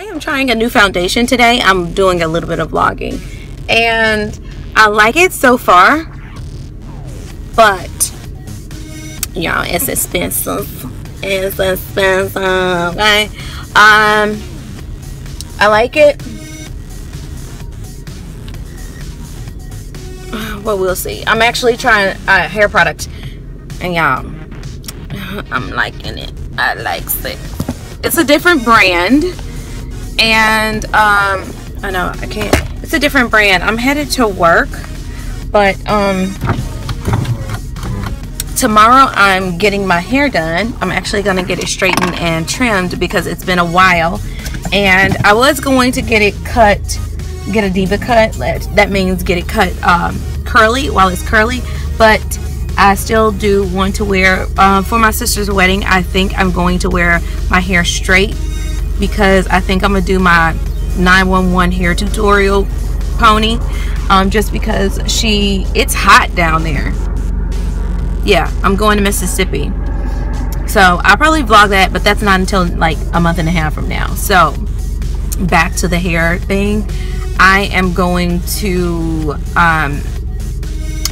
I am trying a new foundation today. I'm doing a little bit of vlogging and I like it so far, but y'all, it's expensive. It's expensive, okay? Um, I like it. Well, we'll see. I'm actually trying a hair product, and y'all, I'm liking it. I like it. It's a different brand, and um, I know I can't. It's a different brand. I'm headed to work, but um, tomorrow I'm getting my hair done. I'm actually gonna get it straightened and trimmed because it's been a while, and I was going to get it cut, get a Deva cut. That means get it cut um, curly while it's curly, but I still do want to wear uh, for my sister's wedding. I think I'm going to wear my hair straight because I think I'm gonna do my 911 hair tutorial pony um, just because she it's hot down there. Yeah I'm going to Mississippi. So I'll probably vlog that but that's not until like a month and a half from now. So back to the hair thing. I am going to um,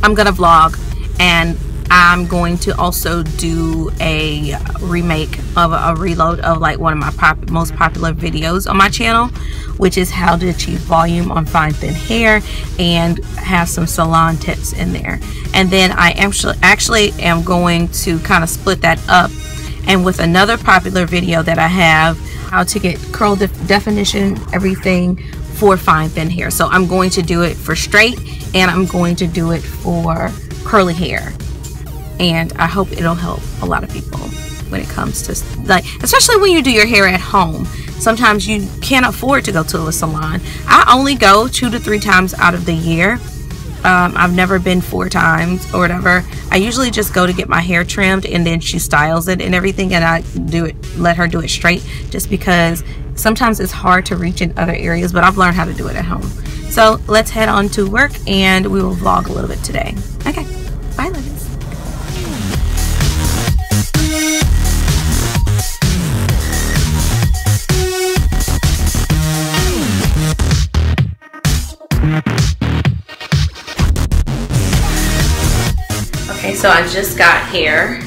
I'm gonna vlog and I'm going to also do a remake of a, reload of like one of my pop, most popular videos on my channel which is how to achieve volume on fine thin hair and have some salon tips in there. And then I actually actually am going to kind of split that up. And with another popular video that I have how to get curl def definition everything for fine thin hair. So I'm going to do it for straight and I'm going to do it for curly hair and I hope it'll help a lot of people when it comes to like especially when you do your hair at home. Sometimes you can't afford to go to a salon. I only go two to three times out of the year. Um, I've never been four times or whatever. I usually just go to get my hair trimmed and then she styles it and everything and I do it let her do it straight just because sometimes it's hard to reach in other areas but I've learned how to do it at home. So let's head on to work and we will vlog a little bit today. Okay so I just got here.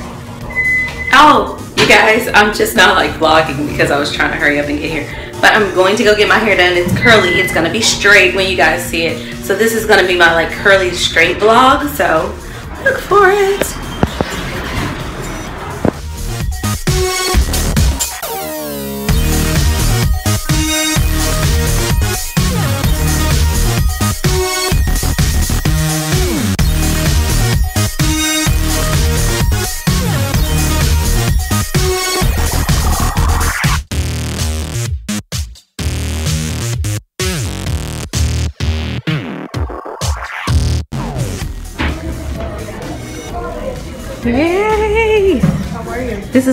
Oh, you guys, I'm just not like vlogging because I was trying to hurry up and get here. But I'm going to go get my hair done. It's curly. It's going to be straight when you guys see it. So this is going to be my like curly straight vlog. So look for it.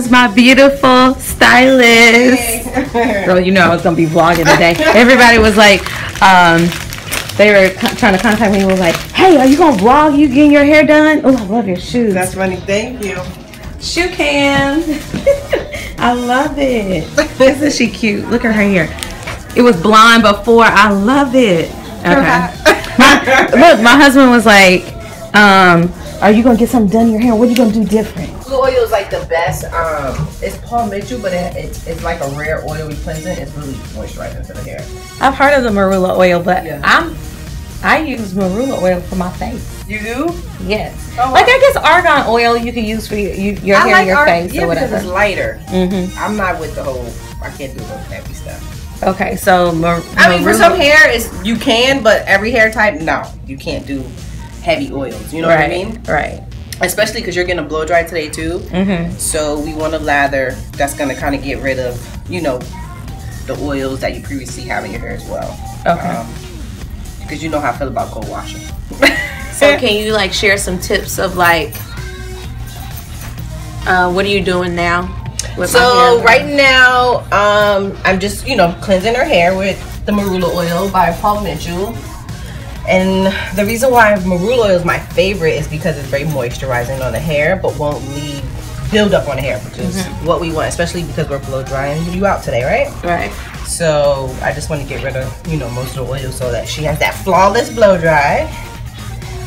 Is my beautiful stylist. Girl, you know I was gonna be vlogging today. Everybody was like, um, they were trying to contact me. and Was like, hey, are you gonna vlog? You getting your hair done? Oh, I love your shoes. That's funny. Thank you. shoe cam. I love it. Isn't she cute? Look at her hair. It was blonde before. I love it. Okay. My- look, my husband was like, um, are you gonna get something done in your hair? What are you gonna do different? Blue oil is like the best. Um, it's Paul Mitchell, but it, it, it's like a rare oily cleansing. It's really moisturizing for the hair. I've heard of the marula oil, but Yeah. I'm I use marula oil for my face. You do? Yes. Oh, like I guess argan oil you can use for your, you, your hair, and your our- face yeah, or because it's lighter. Mm-hmm. I'm not with the whole. I can't do the heavy stuff. Okay, so mar- I mean, for some hair, is you can, but every hair type, no, you can't do heavy oils. You know right, what I mean? Right. Especially because you're gonna blow dry today too. Mm-hmm. So we want a lather that's gonna kind of get rid of, you know, the oils that you previously have in your hair as well. Okay. Because you know how I feel about cold washing. So can you like share some tips of like uh, what are you doing now? So right now, um, I'm just you know cleansing her hair with the marula oil by Paul Mitchell. And the reason why marula oil is my favorite is because it's very moisturizing on the hair, but won't leave build up on the hair, which is what we want, especially because we're blow drying you out today, right? right. So I just want to get rid of, you know, most of the oil so that she has that flawless blow dry.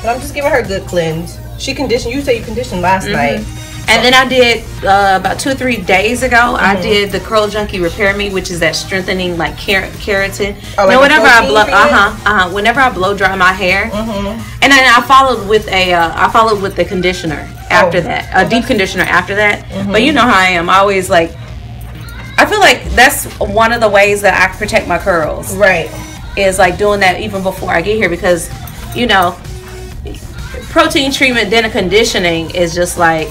But I'm just giving her a good cleanse. She conditioned. You say you conditioned last Mm-hmm. night. And then I did uh, about two or three days ago. I Mm-hmm. did the Curl Junkie Repair Me, which is that strengthening like ker- keratin. Oh, you know, like a whenever I blow, uh huh, uh huh. Whenever I blow dry my hair, Mm-hmm. and then I followed with a, uh, I followed with the conditioner after Oh, that, a deep conditioner after that. Mm-hmm. But you know how I am. I always like. I feel like that's one of the ways that I protect my curls Right. is like doing that even before I get here because, you know, protein treatment then a conditioning is just like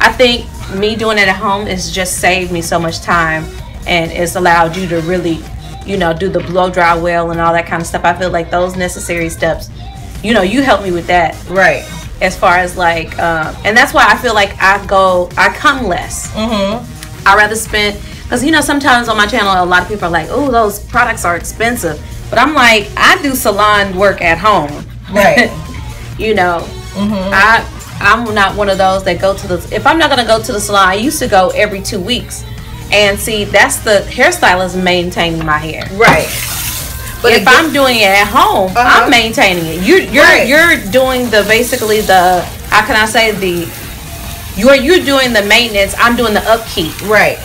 I think me doing it at home is just saved me so much time and it's allowed you to really, you know, do the blow dry well and all that kind of stuff. I feel like those necessary steps, you know, you help me with that Right. as far as like, um, and that's why I feel like I go, I come less. Mm-hmm. I rather spend because you know sometimes on my channel a lot of people are like, "Oh, those products are expensive," but I'm like, I do salon work at home. Right. you know, mm-hmm. I I'm not one of those that go to the. If I'm not gonna go to the salon, I used to go every two weeks, and see that's the hairstylist maintaining my hair. Right. But if I'm doing it at home, Uh-huh. I'm maintaining it. You you're Right. you're doing the basically the how can I say the you're you're doing the maintenance. I'm doing the upkeep. Right.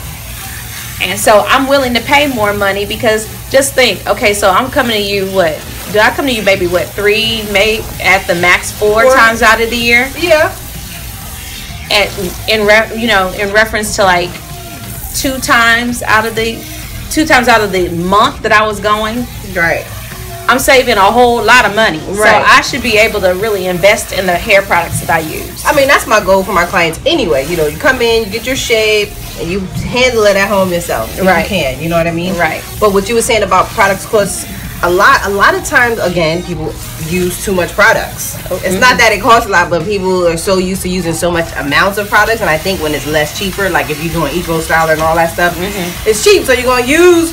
And so I'm willing to pay more money because just think, okay, so I'm coming to you what? Do I come to you maybe what three, may at the max four, Four. times out of the year? Yeah. At in re, you know in reference to like two times out of the two times out of the month that I was going, Right. I'm saving a whole lot of money. So I should be able to really invest in the hair products that I use. I mean, that's my goal for my clients anyway. You know, you come in, you get your shape, and you handle it at home yourself. if Right. You can. You know what I mean? Right. But what you were saying about products cost a lot. A lot of times, again, people use too much products. It's not that it costs a lot, but people are so used to using so much amounts of products. And I think when it's less cheaper, like if you're doing eco styler and all that stuff, it's cheap. So you're gonna use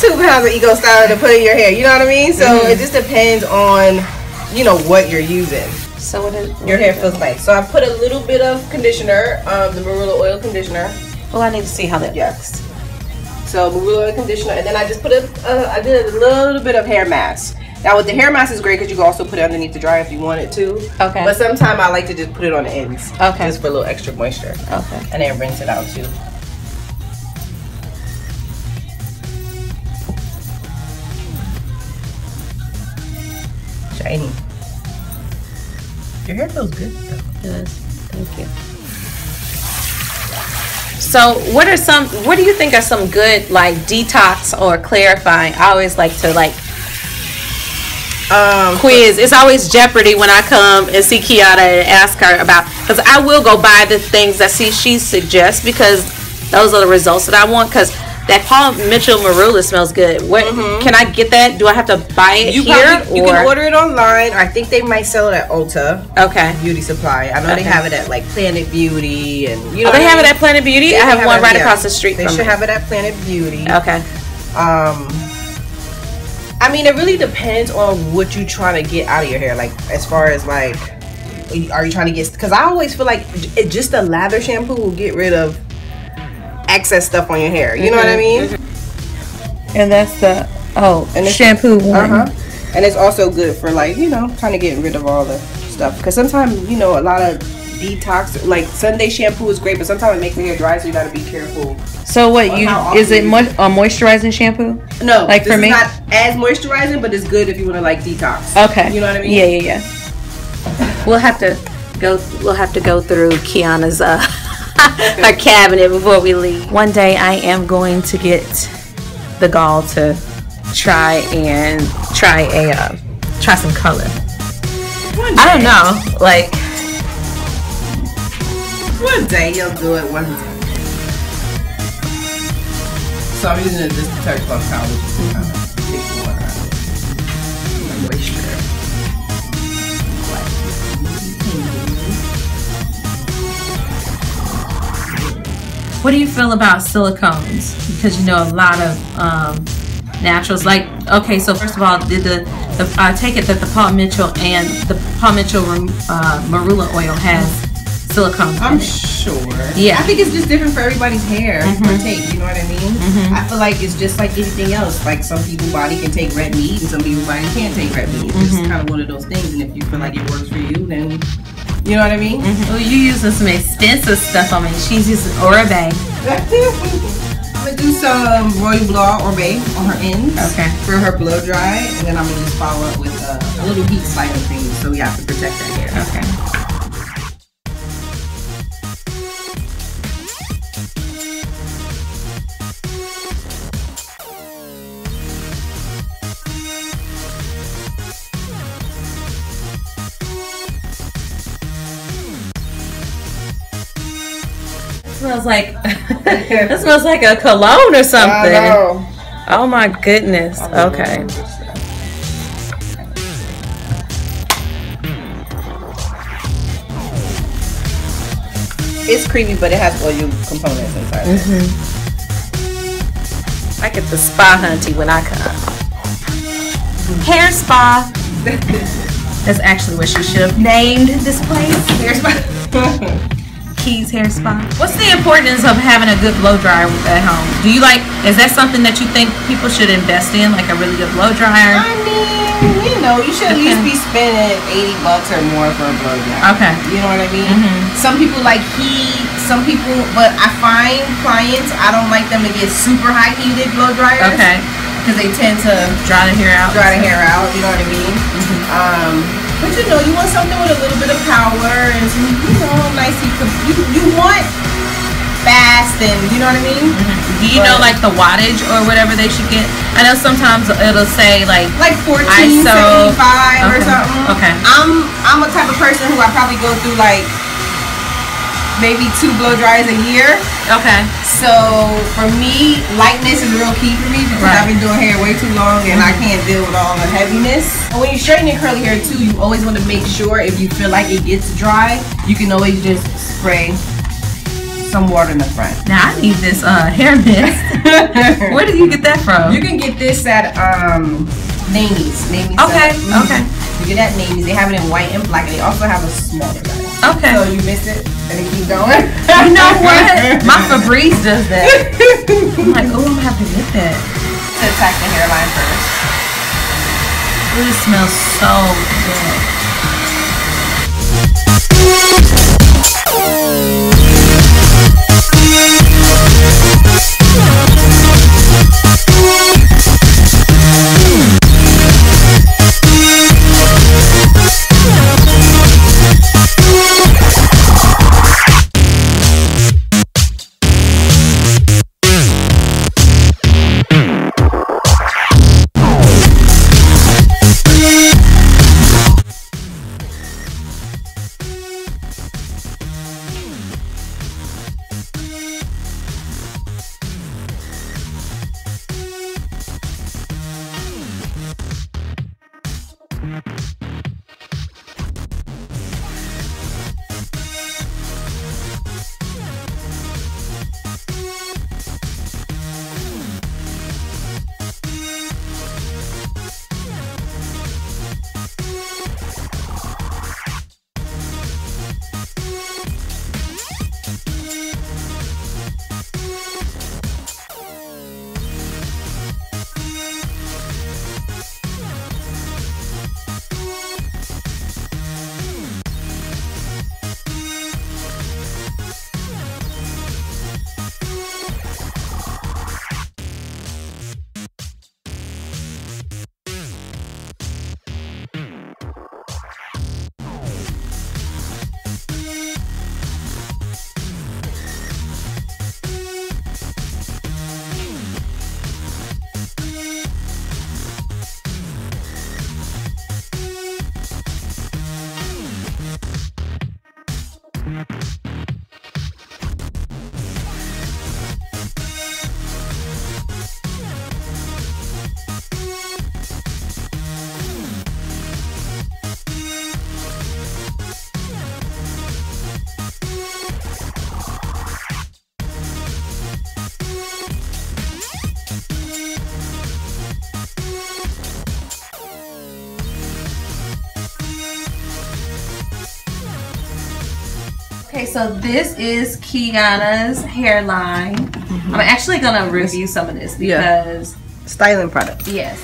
two pounds of eco styler to put in your hair. You know what I mean? So it just depends on, you know, what you're using. So what is Your hair feels nice. So I put a little bit of conditioner, um, the Marula oil conditioner. Well, I need to see how that Yes. So Marula oil conditioner, and then I just put a, uh, I did a little bit of hair mask. Now with the hair mask is great because you can also put it underneath the dryer if you wanted to. Okay. But sometimes I like to just put it on the ends. Okay. Just for a little extra moisture. Okay. And then rinse it out too. Shiny. Your hair feels good though. Yes, thank you. So, what are some? What do you think are some good like detox or clarifying? I always like to like Um, quiz. It's always Jeopardy when I come and see Keyonna and ask her about because I will go buy the things that she she suggests because those are the results that I want. Because that Paul Mitchell Marula smells good. What can I get that? Do I have to buy it You here probably, you can order it online. I think they might sell it at Ulta okay? Beauty Supply. I know they have it at like Planet Beauty and you know. Oh, they have it at Planet Beauty. They I have one it- right yeah. across the street They should it. have it at Planet Beauty. Okay. Um, I mean, it really depends on what you're trying to get out of your hair. Like as far as like, are you trying to get? Because I always feel like it, just a lather shampoo will get rid of excess stuff on your hair. You know what I mean? And that's the oh And it's- shampoo one. Uh huh. And it's also good for like you know trying to get rid of all the stuff because sometimes you know a lot of detox like Sunday shampoo is great, but sometimes it makes the hair dry, so you got to be careful. So what you is it often mo- a moisturizing shampoo? No, Like this for is me? not as moisturizing, but it's good if you want to like detox. Okay. you know what I mean? Yeah, yeah, yeah. We'll have to go. We'll have to go through Keyonna's uh her cabinet before we leave. One day I am going to get the gall to try and try a uh, try some color. I don't know, like One day you'll do it. One day. So I'm using this detergent on towel, which What do you feel about silicones? Because you know a lot of um, naturals. Like, okay, so first of all, did the, the I take it that the Paul Mitchell and the Paul Mitchell uh, marula oil has silicone. I'm sure. Yeah. I think it's just different for everybody's hair Mhm. or take. You know what I mean? Mhm. I feel like it's just like anything else. Like some people's body can take red meat, and some people's body can't take red meat. It's Mhm. just kind of one of those things. And if you feel like it works for you, then you know what I mean. Well, you using some expensive stuff on me. She's using Oribe. I'm gonna do some Royal Blanc Oribe on her ends Okay. for her blow dry, and then I'm gonna just follow up with uh, a little heat slider thing, so we have to protect that hair. Okay. Smells like that smells like a cologne or something. Oh my goodness. Okay. It's creamy, but it has oil components inside. it. hmm I get the spa hunty when I come. Hair spa. That's actually what she should have named this place. Here's my. Keys Hair Spa. What's the importance of having a good blow dryer at home? Do you like? Is that something that you think people should invest in, like a really good blow dryer? I mean, you know, you should at least be spending 80 bucks or more for a blow dry. Okay. You know what I mean? Mhm. Some people like heat, some people, but I find clients, I don't like them to get super high heated blow dryers. Okay. Because they tend to Dry the hair out. dry the hair out, you know what I mean? Um, but you know, you want something with a little bit of power and some, you know, nice. You, you want fast and, you know what I mean? Mm-hmm. Do you know like the wattage or whatever they should get? I know sometimes it'll say like Like 1475 ISO. or Okay. something. Okay. I'm I'm a type of person who I probably go through like maybe two blow dries a year. okay. So for me, lightness is real key for me because Right. I've been doing hair way too long and I can't deal with all the heaviness. And when you straighten your curly hair too, you always want to make sure if you feel like it gets dry, you can always just spray some water in the front. Now I need this uh, hair mist. Where did you get that from? You can get this at um Naimies. Naimies. Okay, okay. You get that Naimies. They have it in white and black, and they also have a smaller size. Okay. So you miss it, and then keep going. You know what? My Febreze does that. I'm like, oh, I'm gonna have to get that. to attack the hairline first. Ooh, It smells so good. So this is Keyonna's hairline. I'm mm-hmm. actually gonna review some of this Yeah. because Styling product. yes.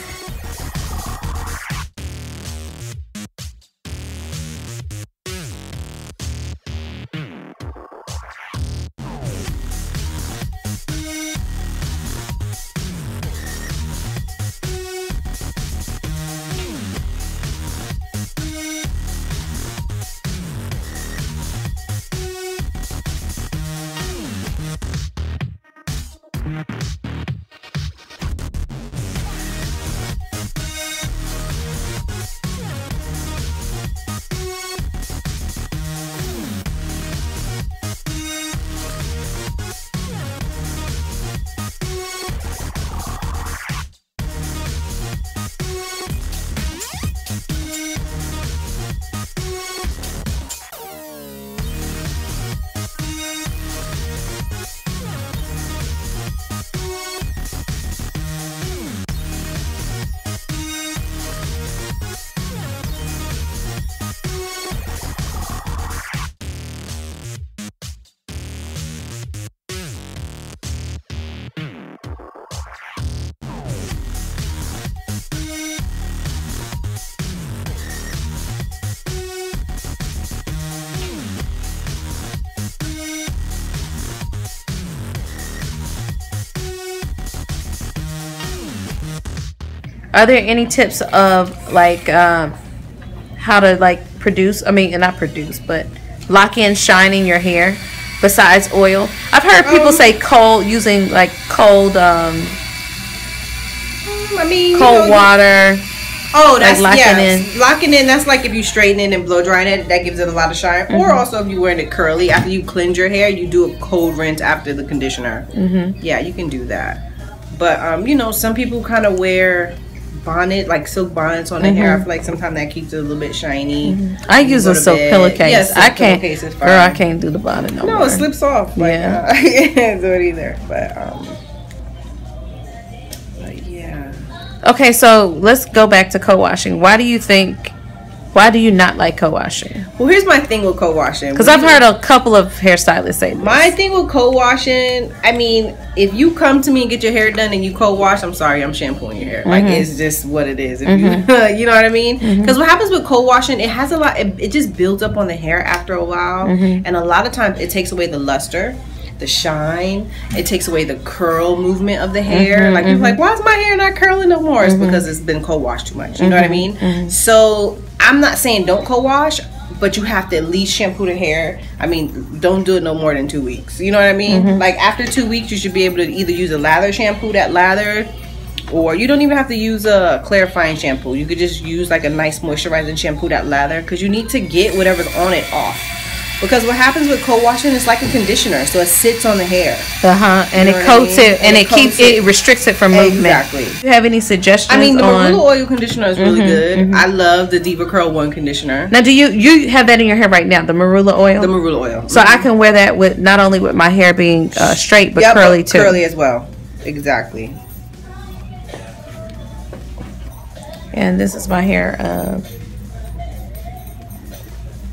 Are there any tips of like um, how to like produce? I mean, not produce, but lock in shining your hair besides oil. I've heard people Um, say cold using like cold um, I mean, you cold know, water. Oh, that's locking yeah. in. Locking in. That's like if you straighten it and blow drying it, that gives it a lot of shine. Mm-hmm. Or also if you wearing it curly after you cleanse your hair, you do a cold rinse after the conditioner. Mm-hmm. Yeah, you can do that. But um, you know, some people kind of wear bonnet like silk bonnets on the hair. I Mm-hmm. feel like sometimes that keeps it a little bit shiny. I use a silk bed. pillowcase. Yeah, I can't, pillowcase girl. I can't do the bonnet no, No, more. it slips off. Like, Yeah. uh, I can't do it either. But um, but yeah. Okay, so let's go back to co-washing. Why do you think? Why do you not like co-washing? Well, here's my thing with co-washing. Because I've heard a couple of hairstylists say this. My thing with co-washing, I mean, if you come to me and get your hair done and you co-wash, I'm sorry, I'm shampooing your hair. Like Mm-hmm. it's just what it is. If you, you know what I mean? Because what happens with co-washing, it has a lot. It, it just builds up on the hair after a while, Mm-hmm. and a lot of times it takes away the luster. The shine, it takes away the curl movement of the hair. Mm-hmm, like people are like, why is my hair not curling no more? It's because it's been co-washed too much. You know what I mean? Mm-hmm, So I'm not saying don't co-wash, but you have to at least shampoo the hair. I mean, don't do it no more than two weeks. You know what I mean? Mm-hmm. Like after two weeks, you should be able to either use a lather shampoo that lathered, or you don't even have to use a clarifying shampoo. You could just use like a nice moisturizing shampoo that lather because you need to get whatever's on it off. Because what happens with co-washing is like a conditioner, so it sits on the hair. Uh huh. And You know it I coats mean? it, and, it, it keeps it. it. restricts it from movement. Exactly. Do you have any suggestions I mean, the on? Marula oil conditioner is really good. I love the DevaCurl One conditioner. Now, do you you have that in your hair right now? The marula oil. The Marula oil. so I can wear that with not only with my hair being uh, straight but Yep, curly too. Curly as well. Exactly. And this is my hair. Uh,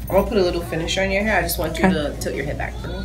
I'm gonna put a little finisher on your hair. I just want you okay. to tilt your head back for me.